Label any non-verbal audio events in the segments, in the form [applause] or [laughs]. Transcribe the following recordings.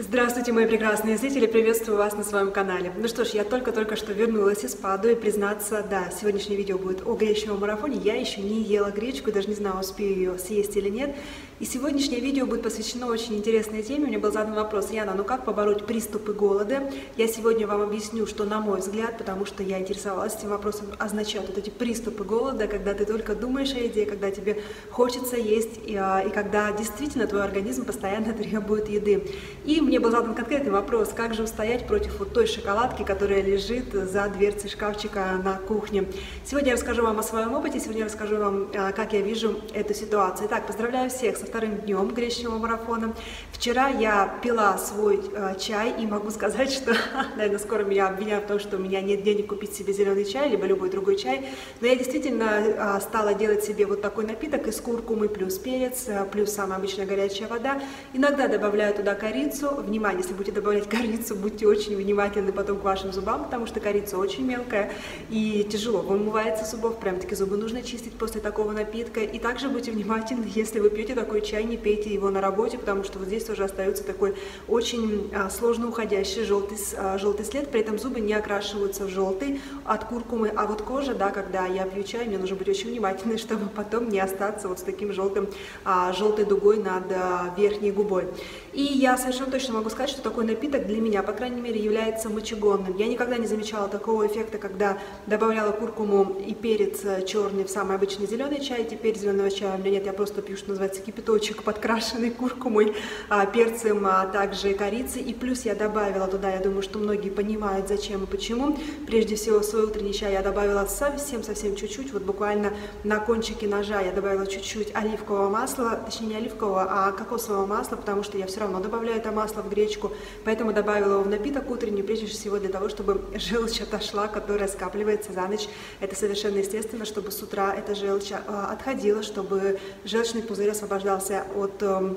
Здравствуйте, мои прекрасные зрители, приветствую вас на своем канале. Ну что ж, я только-только что вернулась из Паду и признаться, да, сегодняшнее видео будет о гречневом марафоне. Я еще не ела гречку, даже не знаю, успею ее съесть или нет. И сегодняшнее видео будет посвящено очень интересной теме. Мне был задан вопрос, Яна, ну как побороть приступы голода? Я сегодня вам объясню, что на мой взгляд, потому что я интересовалась этим вопросом, означают вот эти приступы голода, когда ты только думаешь о еде, когда тебе хочется есть, и, а, и когда действительно твой организм постоянно [laughs] требует еды. И мне был задан конкретный вопрос, как же устоять против вот той шоколадки, которая лежит за дверцей шкафчика на кухне. Сегодня я расскажу вам о своем опыте, сегодня я расскажу вам, а, как я вижу эту ситуацию. Итак, поздравляю всех со вторым днем гречневого марафона. Вчера я пила свой э, чай и могу сказать, что, [laughs] наверное, скоро меня обвинят в том, что у меня нет денег купить себе зеленый чай, либо любой другой чай. Но я действительно э, стала делать себе вот такой напиток из куркумы плюс перец, э, плюс самая обычная горячая вода. Иногда добавляю туда корицу, внимание, если будете добавлять [laughs] корицу, будьте очень внимательны потом к вашим зубам, потому что корица очень мелкая и тяжело вымывается зубов, прям-таки зубы нужно чистить после такого напитка. И также будьте внимательны, [laughs] если вы пьете такой чай, не пейте его на работе, потому что вот здесь тоже остается такой очень а, сложно уходящий желтый, а, желтый след, при этом зубы не окрашиваются в желтый от куркумы, а вот кожа, да, когда я пью чай, мне нужно быть очень внимательной, [laughs] чтобы потом не остаться вот с таким желтым, а, желтой дугой над а, верхней губой. И я совершенно точно могу сказать, что такой напиток для меня, по крайней мере, является мочегонным. Я никогда не замечала такого эффекта, когда добавляла куркуму и перец э, черный в самый обычный зеленый чай. Теперь зеленого чая у меня нет, я просто пью, что называется, кипяточек, подкрашенный куркумой, а, перцем, а также корицей. И плюс я добавила туда, я думаю, что многие понимают, зачем и почему. Прежде всего, свой утренний чай я добавила совсем-совсем чуть-чуть, вот буквально на кончике ножа я добавила чуть-чуть оливкового масла, точнее не оливкового, а кокосового масла, потому что я все равно добавляю это масло в гречку, поэтому добавила его в напиток утренний, прежде всего для того, чтобы [laughs] желчь отошла, которая скапливается за ночь. Это совершенно естественно, чтобы с утра эта желчь а, отходила, чтобы желчный пузырь освобождался от эм,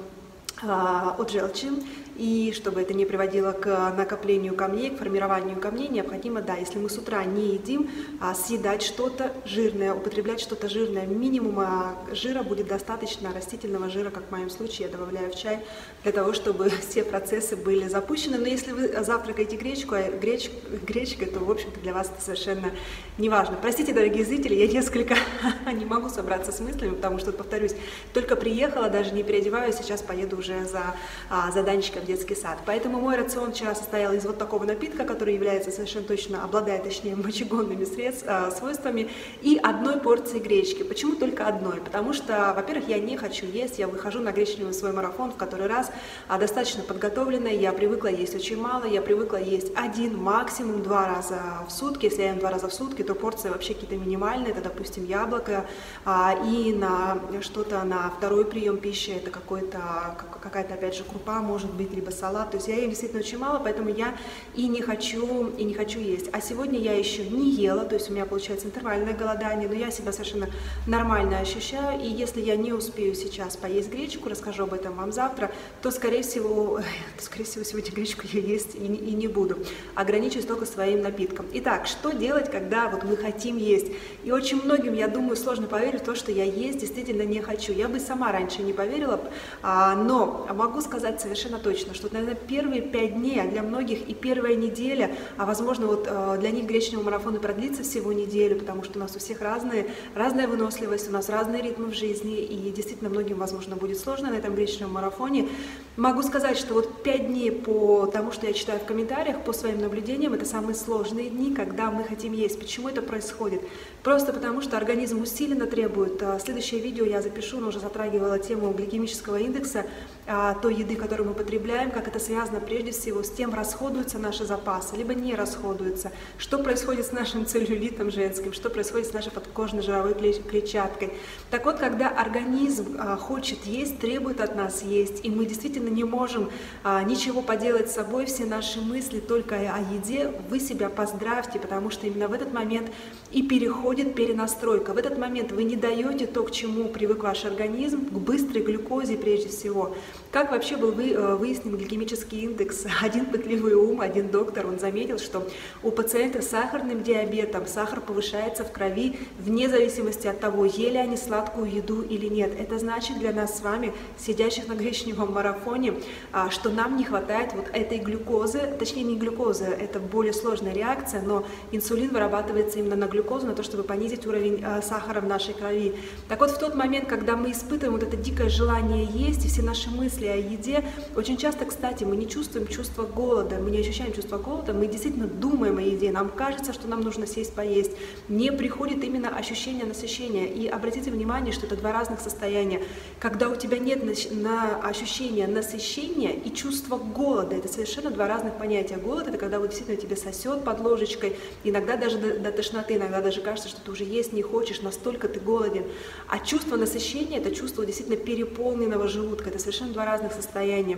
а, от желчи, и чтобы это не приводило к накоплению камней, к формированию камней, необходимо, да, если мы с утра не едим, а съедать что-то жирное, употреблять что-то жирное. Минимума жира будет достаточно, растительного жира, как в моем случае, я добавляю в чай, для того, чтобы [laughs] все процессы были запущены. Но если вы завтракаете гречку, а греч, гречкой, то, в общем-то, для вас это совершенно не важно. Простите, дорогие зрители, я несколько [laughs] не могу собраться с мыслями, потому что, повторюсь, только приехала, даже не переодеваюсь, сейчас поеду уже за а, заданчиком детский сад. Поэтому мой рацион вчера состоял из вот такого напитка, который является совершенно точно, обладает точнее [laughs] мочегонными средств, э, свойствами, и одной порции гречки. Почему только одной? Потому что, во-первых, я не хочу есть, я выхожу на гречневый свой марафон в который раз, а достаточно подготовленная, я привыкла есть очень мало, я привыкла есть один, максимум два раза в сутки. Если я ем два раза в сутки, то порции вообще какие-то минимальные, это, допустим, яблоко, а, и на что-то на второй прием пищи, это какой-то какая-то, опять же, крупа, может быть, либо салат. То есть я ем действительно очень мало, поэтому я и не хочу, и не хочу есть. А сегодня я еще не ела, то есть у меня получается интервальное голодание, но я себя совершенно нормально ощущаю. И если я не успею сейчас поесть гречку, расскажу об этом вам завтра, то, скорее всего, [laughs] то, скорее всего сегодня гречку я есть и, и не буду. Ограничусь только своим напитком. Итак, что делать, когда вот мы хотим есть? И очень многим, я думаю, сложно поверить в то, что я есть действительно не хочу. Я бы сама раньше не поверила, а, но могу сказать совершенно точно, точно, что, наверное, первые пять дней, а для многих и первая неделя, а возможно, вот э, для них гречневый марафон и продлится всего неделю, потому что у нас у всех разные, разная выносливость, у нас разные ритмы в жизни, и действительно многим, возможно, будет сложно на этом гречневом марафоне. Могу сказать, что вот пять дней по тому, что я читаю в комментариях, по своим наблюдениям, это самые сложные дни, когда мы хотим есть. Почему это происходит? Просто потому, что организм усиленно требует. Э, следующее видео я запишу, но уже затрагивала тему гликемического индекса, а, той еды, которую мы потребляем, как это связано прежде всего с тем, расходуются наши запасы, либо не расходуются, что происходит с нашим целлюлитом женским, что происходит с нашей подкожной жировой клетчаткой. Так вот, когда организм а, хочет есть, требует от нас есть, и мы действительно не можем а, ничего поделать с собой, все наши мысли только о еде, вы себя поздравьте, потому что именно в этот момент и переходит перенастройка. В этот момент вы не даете то, к чему привык ваш организм, к быстрой глюкозе прежде всего. Как вообще был вы, э, выяснен гликемический индекс? [laughs] Один пытливый ум, один доктор, он заметил, что у пациента с сахарным диабетом сахар повышается в крови вне зависимости от того, ели они сладкую еду или нет. Это значит для нас с вами, сидящих на гречневом марафоне, марафоне, а, что нам не хватает вот этой глюкозы, точнее не глюкозы, это более сложная реакция, но инсулин вырабатывается именно на глюкозу, на то, чтобы понизить уровень а, сахара в нашей крови. Так вот, в тот момент, когда мы испытываем вот это дикое желание есть, и все наши мысли о еде, очень часто, кстати, мы не чувствуем чувство голода, мы не ощущаем чувство голода, мы действительно думаем о еде, нам кажется, что нам нужно сесть поесть. Не приходит именно ощущение насыщения. И обратите внимание, что это два разных состояния. Когда у тебя нет на ощущения насыщения и чувство голода, это совершенно два разных понятия. Голод – это когда вот действительно тебе сосет под ложечкой, иногда даже до, до тошноты, иногда даже кажется, что ты уже есть не хочешь, настолько ты голоден. А чувство насыщения – это чувство действительно переполненного желудка, это совершенно два разных состояния.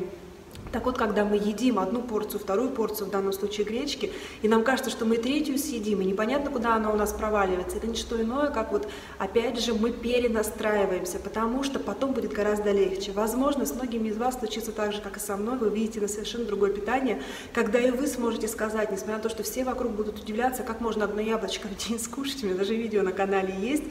Так вот, когда мы едим одну порцию, вторую порцию, в данном случае гречки, и нам кажется, что мы третью съедим, и непонятно, куда она у нас проваливается, это не что иное, как вот, опять же, мы перенастраиваемся, потому что потом будет гораздо легче. Возможно, с многими из вас случится так же, как и со мной, вы видите на совершенно другое питание, когда и вы сможете сказать, несмотря на то, что все вокруг будут удивляться, как можно одно яблочко в день [laughs] скушать, у меня даже видео на канале есть,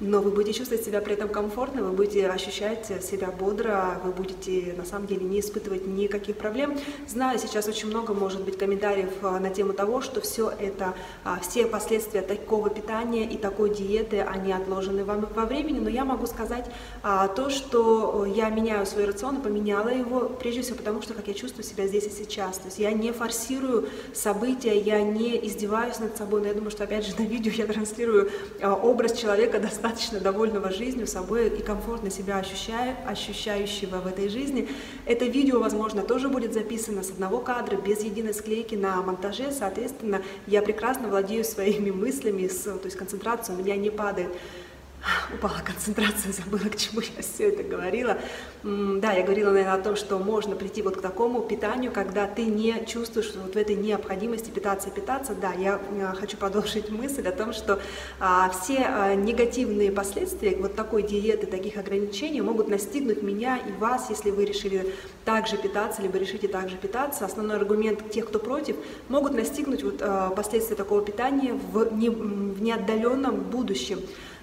но вы будете чувствовать себя при этом комфортно, вы будете ощущать себя бодро, вы будете на самом деле не испытывать никаких никаких проблем. Знаю, сейчас очень много может быть комментариев а, на тему того, что все это, а, все последствия такого питания и такой диеты, они отложены во времени, но я могу сказать а, то, что я меняю свой рацион и поменяла его, прежде всего потому, что как я чувствую себя здесь и сейчас. То есть я не форсирую события, я не издеваюсь над собой, но я думаю, что опять же на видео я транслирую образ человека [laughs] достаточно довольного жизнью, собой и комфортно себя ощущая, ощущающего в этой жизни. Это видео, возможно, то, тоже будет записано с одного кадра, без единой склейки на монтаже, соответственно, я прекрасно владею своими мыслями, то есть концентрация у меня не падает упала концентрация, [laughs] забыла, к чему я все это говорила. Да, я говорила, наверное, о том, что можно прийти вот к такому питанию, когда ты не чувствуешь вот в этой необходимости питаться и питаться. Да, я э, хочу продолжить мысль о том, что а, все а, негативные последствия вот такой диеты, таких ограничений могут настигнуть меня и вас, если вы решили также питаться, либо решите также питаться. Основной аргумент тех, кто против, могут настигнуть вот, а, последствия такого питания в, не, в неотдаленном будущем.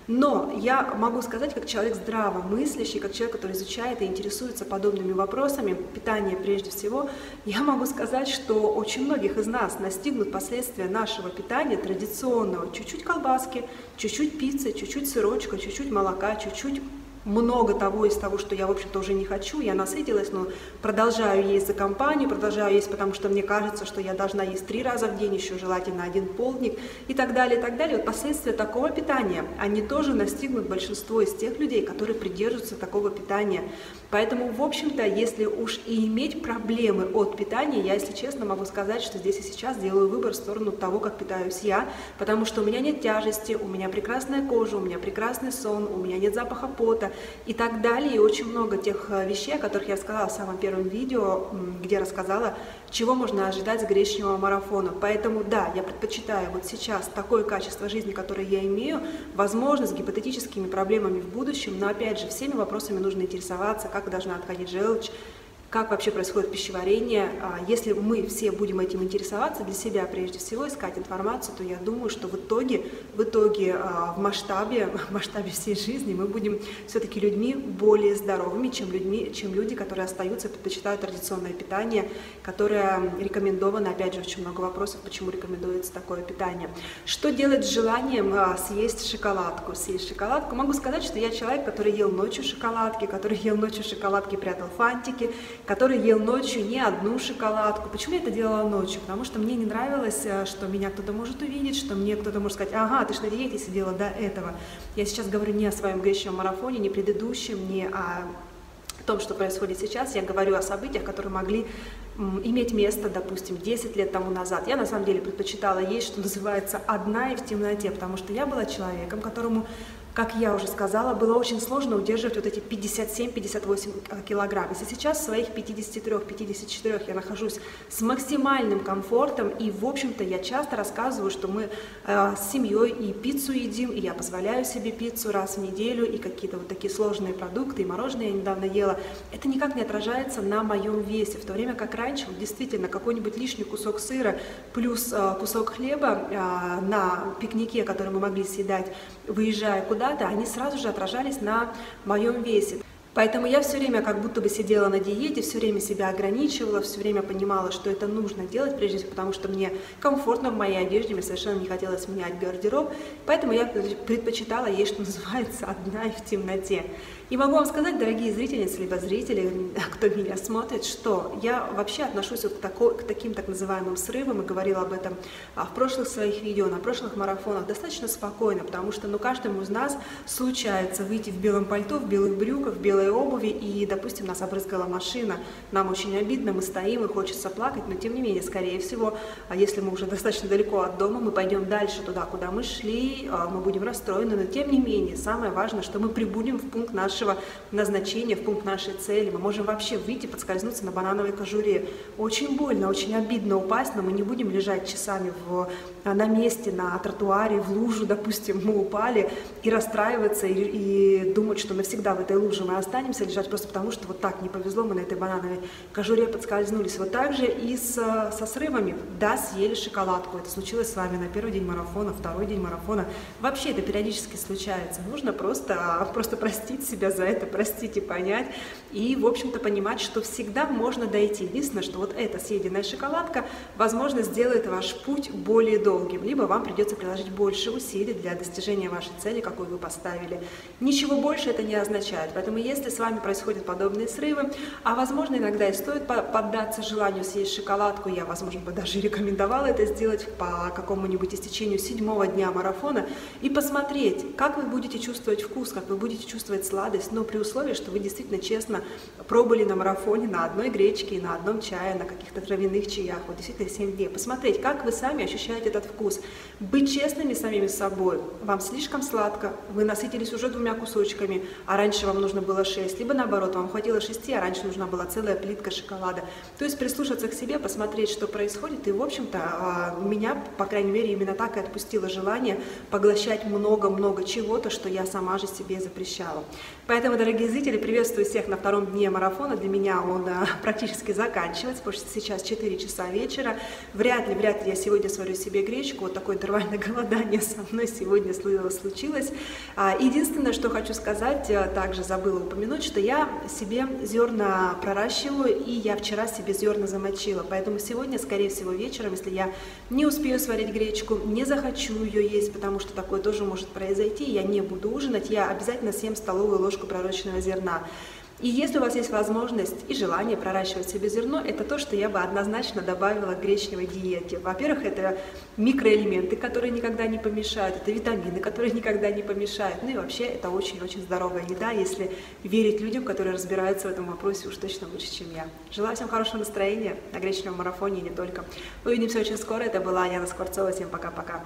Но я могу сказать, как человек здраво мыслящий, как человек, который изучает и интересуется подобными вопросами, питания прежде всего, я могу сказать, что очень многих из нас настигнут последствия нашего питания традиционного. Чуть-чуть колбаски, чуть-чуть пиццы, чуть-чуть сырочка, чуть-чуть молока, чуть-чуть много того из того, что я, в общем-то, уже не хочу, я насытилась, но продолжаю есть за компанию, продолжаю есть, потому что мне кажется, что я должна есть три раза в день, еще желательно один полдник и так далее, и так далее. Вот последствия такого питания, они тоже настигнут большинство из тех людей, которые придерживаются такого питания. Поэтому, в общем-то, если уж и иметь проблемы от питания, я, если честно, могу сказать, что здесь и сейчас делаю выбор в сторону того, как питаюсь я, потому что у меня нет тяжести, у меня прекрасная кожа, у меня прекрасный сон, у меня нет запаха пота, и так далее. И очень много тех э, вещей, о которых я сказала в самом первом видео, где рассказала, чего можно ожидать с гречневого марафона. Поэтому да, я предпочитаю вот сейчас такое качество жизни, которое я имею, возможно, с гипотетическими проблемами в будущем, но опять же, всеми вопросами нужно интересоваться, как должна отходить желчь, как вообще происходит пищеварение. А, если мы все будем этим интересоваться, для себя прежде всего искать информацию, то я думаю, что в итоге, в итоге а, в масштабе, [laughs] в масштабе всей жизни мы будем все-таки людьми более здоровыми, чем, людьми, чем люди, которые остаются, предпочитают традиционное питание, которое рекомендовано, опять же, очень много вопросов, почему рекомендуется такое питание. Что делать с желанием а, съесть шоколадку? Съесть шоколадку. Могу сказать, что я человек, который ел ночью шоколадки, который ел ночью шоколадки, прятал фантики, который ел ночью не одну шоколадку. Почему я это делала ночью? Потому что мне не нравилось, э, что меня кто-то может увидеть, что мне кто-то может сказать, ага, ты что на диете сидела до этого. Я сейчас говорю не о своем гречневом марафоне, не предыдущем, не о том, что происходит сейчас, я говорю о событиях, которые могли иметь место, допустим, 10 лет тому назад. Я на самом деле предпочитала есть, что называется, одна и в темноте, потому что я была человеком, которому как я уже сказала, было очень сложно удерживать вот эти 57-58 э, килограмм. Если сейчас в своих 53-54 я нахожусь с максимальным комфортом, и, в общем-то, я часто рассказываю, что мы э, с семьей и пиццу едим, и я позволяю себе пиццу раз в неделю, и какие-то вот такие сложные продукты, и мороженое я недавно ела. Это никак не отражается на моем весе, в то время как раньше, вот действительно, какой-нибудь лишний кусок сыра плюс э, кусок хлеба э, на пикнике, который мы могли съедать, выезжая куда куда-то, они сразу же отражались на моем весе. Поэтому я все время как будто бы сидела на диете, все время себя ограничивала, все время понимала, что это нужно делать, прежде всего потому, что мне комфортно в моей одежде, мне совершенно не хотелось менять гардероб, поэтому я предпочитала есть, что называется, [laughs] одна и в темноте. И могу вам сказать, дорогие зрительницы, либо зрители, [laughs] кто меня смотрит, что я вообще отношусь вот к, такой, к таким так называемым срывам, и говорила об этом а, в прошлых своих видео, на прошлых марафонах, достаточно спокойно, потому что ну, каждому из нас случается выйти в белом пальто, в белых брюках, в белой обуви, и, допустим, нас обрызгала машина, нам очень обидно, мы стоим и хочется плакать, но тем не менее, скорее всего, а если мы уже [laughs] достаточно далеко от дома, мы пойдем дальше туда, куда мы шли, а, мы будем расстроены, но тем не менее, самое важное, что мы прибудем в пункт нашего нашего назначения, в пункт нашей цели. Мы можем вообще выйти, подскользнуться на банановой кожуре. Очень больно, очень обидно упасть, но мы не будем лежать часами в, на месте, на тротуаре, в лужу, допустим, мы упали, и расстраиваться, и, и думать, что навсегда в этой луже мы останемся лежать просто потому, что вот так не повезло, мы на этой банановой кожуре подскользнулись. Вот так же и с, со срывами. Да, съели шоколадку, это случилось с вами на первый день марафона, второй день марафона. Вообще это периодически случается. Нужно просто, просто простить себя себя за это простить и понять. И, в общем-то, понимать, что всегда можно дойти. Единственное, что вот эта съеденная шоколадка, возможно, сделает ваш путь более долгим, либо вам придется приложить больше усилий для достижения вашей цели, какую вы поставили. Ничего больше это не означает. Поэтому, если с вами происходят подобные срывы, а, возможно, иногда и стоит поддаться желанию съесть шоколадку, я, возможно, бы даже рекомендовала это сделать по какому-нибудь истечению седьмого дня марафона, и посмотреть, как вы будете чувствовать вкус, как вы будете чувствовать сладость, радость, но при условии, что вы действительно честно пробовали на марафоне на одной гречке, на одном чае, на каких-то травяных чаях, вот действительно 7 дней. Посмотреть, как вы сами ощущаете этот вкус. Быть честными самими собой. Вам слишком сладко, вы насытились уже двумя кусочками, а раньше вам нужно было 6, либо наоборот, вам хватило 6, а раньше нужна была целая плитка шоколада. То есть прислушаться к себе, посмотреть, что происходит, и, в общем-то, а, меня, по крайней мере, именно так и отпустило желание поглощать много-много чего-то, что я сама же себе запрещала. Поэтому, дорогие зрители, приветствую всех на втором дне марафона. Для меня он а, [laughs] практически заканчивается, потому что сейчас 4 часа вечера. Вряд ли, вряд ли я сегодня сварю себе гречку. Вот такое интервальное [laughs] голодание со мной сегодня случилось. А, единственное, что хочу сказать, а, также забыла упомянуть, что я себе зерна проращиваю, и я вчера себе зерна замочила. Поэтому сегодня, скорее всего, вечером, если я не успею сварить гречку, не захочу ее есть, потому что такое тоже может произойти, я не буду ужинать, я обязательно съем столовую ложку ложку пророчного зерна. И если у вас есть возможность и желание проращивать себе зерно, это то, что я бы однозначно добавила к гречневой диете. Во-первых, это микроэлементы, которые никогда не помешают, это витамины, которые никогда не помешают. Ну и вообще это очень-очень здоровая еда, если верить людям, которые разбираются в этом вопросе уж точно лучше, чем я. Желаю всем хорошего настроения на гречневом марафоне и не только. Увидимся очень скоро. Это была Яна Скворцова. Всем пока-пока.